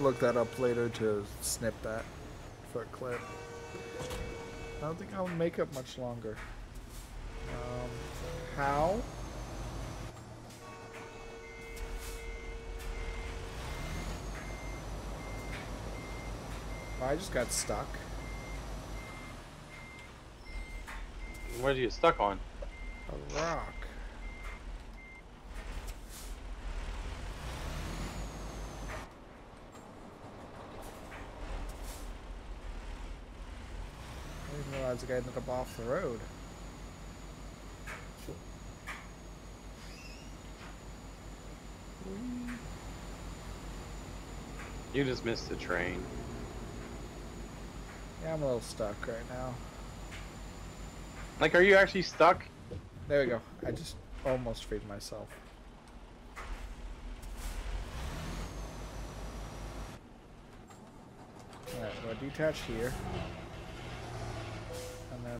look that up later to snip that for a clip. I don't think I'll make it much longer. Um, how? I just got stuck. What are you stuck on? A rock. I didn't realize the guy ended up off the road. You just missed the train. Yeah, I'm a little stuck right now. Like, are you actually stuck? There we go. I just almost freed myself. Alright, we'll detach here.